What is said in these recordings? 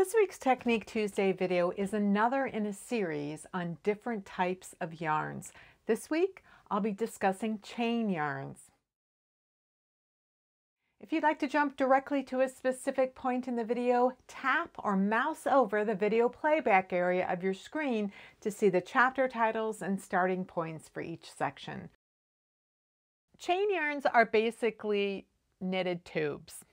This week's Technique Tuesday video is another in a series on different types of yarns. This week, I'll be discussing chain yarns. If you'd like to jump directly to a specific point in the video, tap or mouse over the video playback area of your screen to see the chapter titles and starting points for each section. Chain yarns are basically knitted tubes.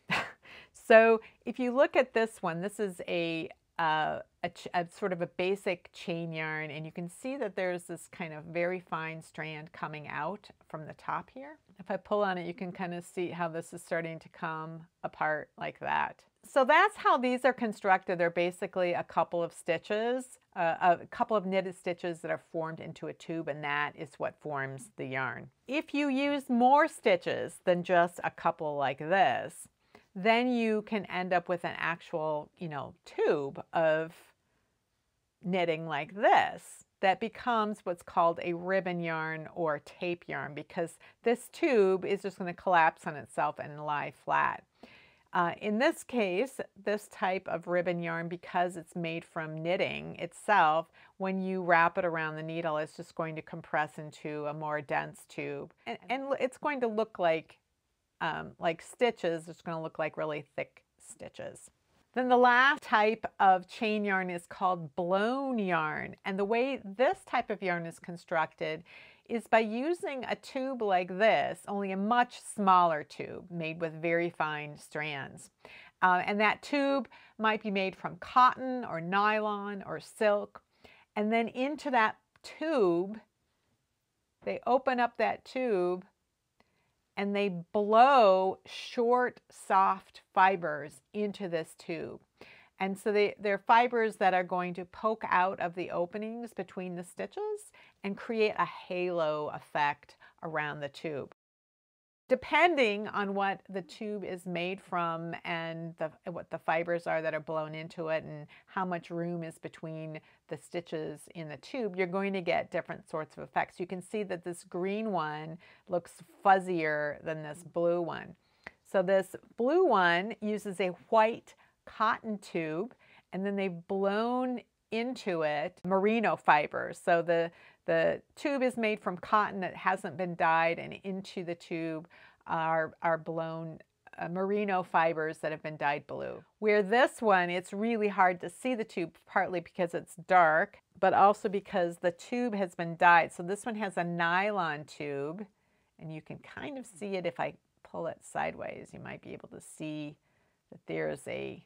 So if you look at this one, this is a uh, a, a, sort of a basic chain yarn and you can see that there's this kind of very fine strand coming out from the top here. If I pull on it, you can kind of see how this is starting to come apart like that. So that's how these are constructed. They're basically a couple of stitches, uh, a couple of knitted stitches that are formed into a tube and that is what forms the yarn. If you use more stitches than just a couple like this, then you can end up with an actual, you know, tube of knitting like this that becomes what's called a ribbon yarn or tape yarn because this tube is just going to collapse on itself and lie flat. Uh, in this case, this type of ribbon yarn, because it's made from knitting itself, when you wrap it around the needle, it's just going to compress into a more dense tube. And, and it's going to look like um, like stitches, it's going to look like really thick stitches. Then the last type of chain yarn is called blown yarn. And the way this type of yarn is constructed is by using a tube like this, only a much smaller tube made with very fine strands. Uh, and that tube might be made from cotton or nylon or silk. And then into that tube, they open up that tube and they blow short, soft fibers into this tube. And so they, they're fibers that are going to poke out of the openings between the stitches and create a halo effect around the tube. Depending on what the tube is made from and the, what the fibers are that are blown into it and how much room is between the stitches in the tube, you're going to get different sorts of effects. You can see that this green one looks fuzzier than this blue one. So this blue one uses a white cotton tube and then they've blown into it merino fibers. So the, the tube is made from cotton that hasn't been dyed and into the tube are, are blown uh, merino fibers that have been dyed blue. Where this one, it's really hard to see the tube, partly because it's dark, but also because the tube has been dyed. So this one has a nylon tube, and you can kind of see it if I pull it sideways. You might be able to see that there's a,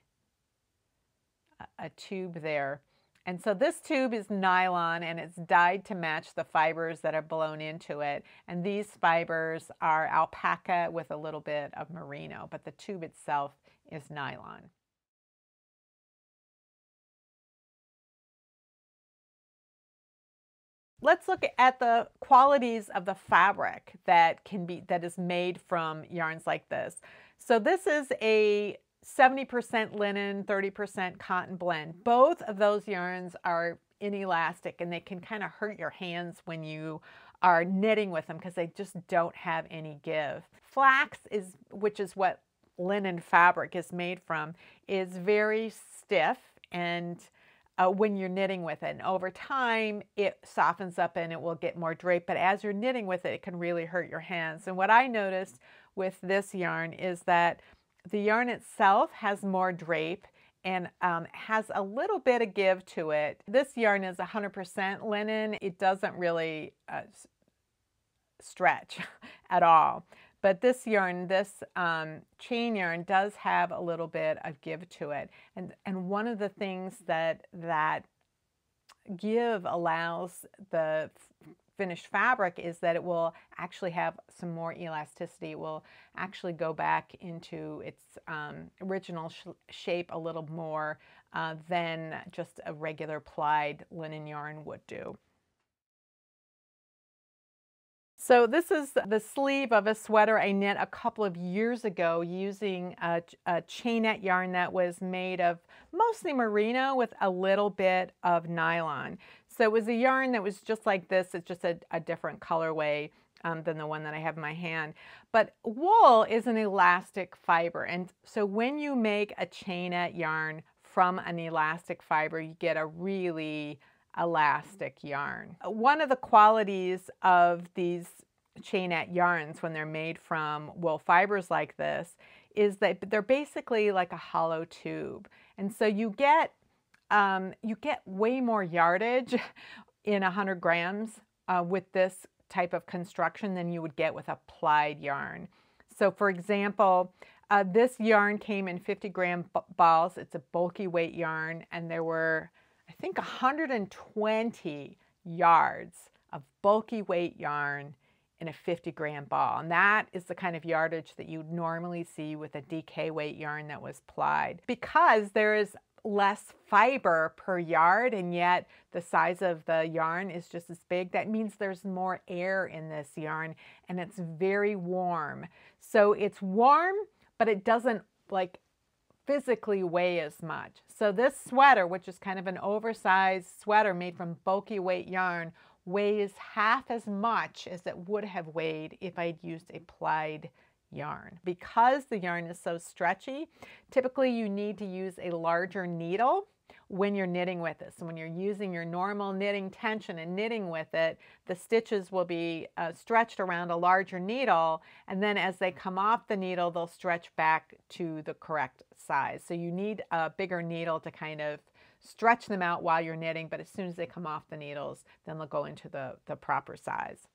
a tube there. And so this tube is nylon and it's dyed to match the fibers that are blown into it. And these fibers are alpaca with a little bit of merino, but the tube itself is nylon. Let's look at the qualities of the fabric that can be that is made from yarns like this. So this is a 70% linen, 30% cotton blend. Both of those yarns are inelastic and they can kind of hurt your hands when you are knitting with them because they just don't have any give. Flax is, which is what linen fabric is made from, is very stiff and uh, when you're knitting with it. And over time, it softens up and it will get more drape. But as you're knitting with it, it can really hurt your hands. And what I noticed with this yarn is that the yarn itself has more drape and um, has a little bit of give to it. This yarn is 100% linen. It doesn't really uh, stretch at all. But this yarn, this um, chain yarn does have a little bit of give to it. And, and one of the things that, that give allows the finished fabric is that it will actually have some more elasticity. It will actually go back into its um, original sh shape a little more uh, than just a regular plied linen yarn would do. So this is the sleeve of a sweater I knit a couple of years ago using a, a chainette yarn that was made of mostly merino with a little bit of nylon. So it was a yarn that was just like this. It's just a, a different colorway um, than the one that I have in my hand. But wool is an elastic fiber. And so when you make a chainette yarn from an elastic fiber, you get a really elastic yarn. One of the qualities of these chainette yarns when they're made from wool fibers like this is that they're basically like a hollow tube. And so you get um, you get way more yardage in 100 grams uh, with this type of construction than you would get with a plied yarn. So for example, uh, this yarn came in 50 gram balls. It's a bulky weight yarn and there were, I think 120 yards of bulky weight yarn in a 50 gram ball. And that is the kind of yardage that you'd normally see with a DK weight yarn that was plied. Because there is less fiber per yard and yet the size of the yarn is just as big, that means there's more air in this yarn and it's very warm. So it's warm, but it doesn't like physically weigh as much. So this sweater, which is kind of an oversized sweater made from bulky weight yarn, weighs half as much as it would have weighed if I'd used a plied yarn. Because the yarn is so stretchy, typically you need to use a larger needle when you're knitting with this. So when you're using your normal knitting tension and knitting with it, the stitches will be uh, stretched around a larger needle and then as they come off the needle, they'll stretch back to the correct size. So you need a bigger needle to kind of stretch them out while you're knitting, but as soon as they come off the needles, then they'll go into the, the proper size.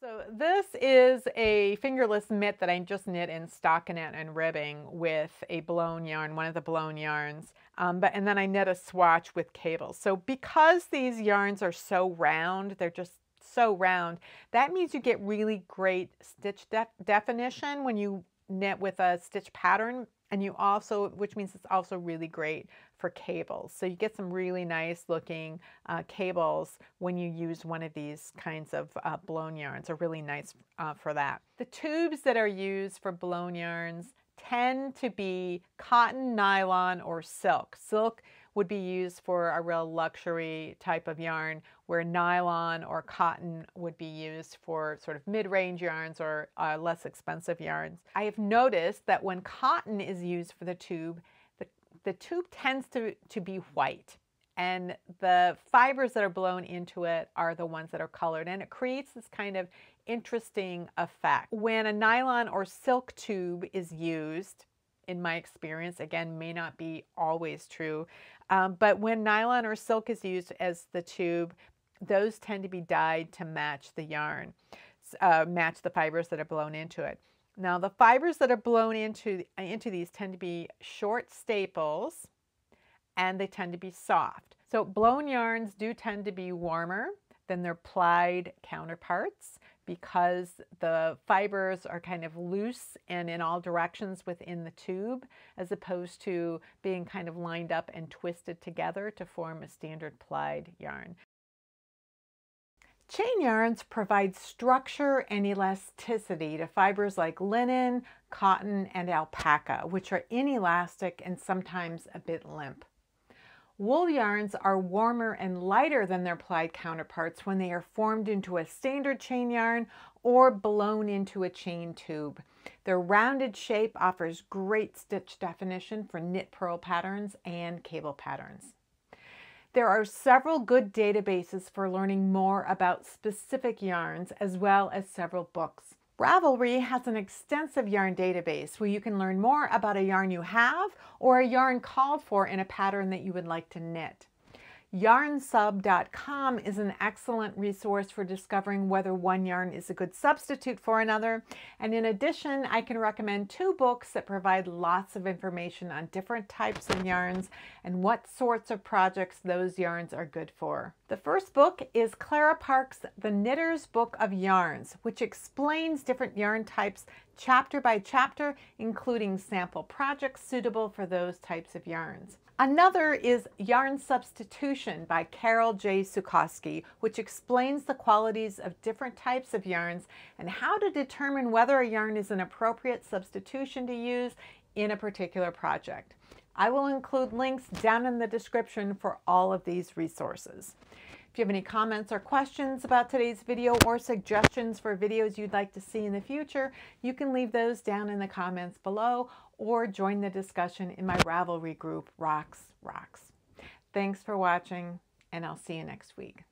So this is a fingerless mitt that I just knit in stockinette and ribbing with a blown yarn, one of the blown yarns. Um, but, and then I knit a swatch with cables. So because these yarns are so round, they're just so round, that means you get really great stitch de definition when you knit with a stitch pattern and you also, which means it's also really great for cables. So you get some really nice looking uh, cables when you use one of these kinds of uh, blown yarns are really nice uh, for that. The tubes that are used for blown yarns tend to be cotton, nylon, or silk. Silk would be used for a real luxury type of yarn where nylon or cotton would be used for sort of mid-range yarns or uh, less expensive yarns. I have noticed that when cotton is used for the tube, the, the tube tends to, to be white and the fibers that are blown into it are the ones that are colored and it creates this kind of interesting effect. When a nylon or silk tube is used, in my experience, again, may not be always true, um, but when nylon or silk is used as the tube, those tend to be dyed to match the yarn, uh, match the fibers that are blown into it. Now the fibers that are blown into, into these tend to be short staples and they tend to be soft. So blown yarns do tend to be warmer than their plied counterparts because the fibers are kind of loose and in all directions within the tube as opposed to being kind of lined up and twisted together to form a standard plied yarn. Chain yarns provide structure and elasticity to fibers like linen, cotton, and alpaca, which are inelastic and sometimes a bit limp. Wool yarns are warmer and lighter than their plied counterparts when they are formed into a standard chain yarn or blown into a chain tube. Their rounded shape offers great stitch definition for knit purl patterns and cable patterns. There are several good databases for learning more about specific yarns as well as several books. Ravelry has an extensive yarn database where you can learn more about a yarn you have or a yarn called for in a pattern that you would like to knit. Yarnsub.com is an excellent resource for discovering whether one yarn is a good substitute for another. And in addition, I can recommend two books that provide lots of information on different types of yarns and what sorts of projects those yarns are good for. The first book is Clara Parkes The Knitter's Book of Yarns, which explains different yarn types chapter by chapter, including sample projects suitable for those types of yarns. Another is Yarn Substitution by Carol J. Sulcoski, which explains the qualities of different types of yarns and how to determine whether a yarn is an appropriate substitution to use in a particular project. I will include links down in the description for all of these resources. If you have any comments or questions about today's video or suggestions for videos you'd like to see in the future, you can leave those down in the comments below or join the discussion in my Ravelry group, Rox Rocks. Thanks for watching, and I'll see you next week.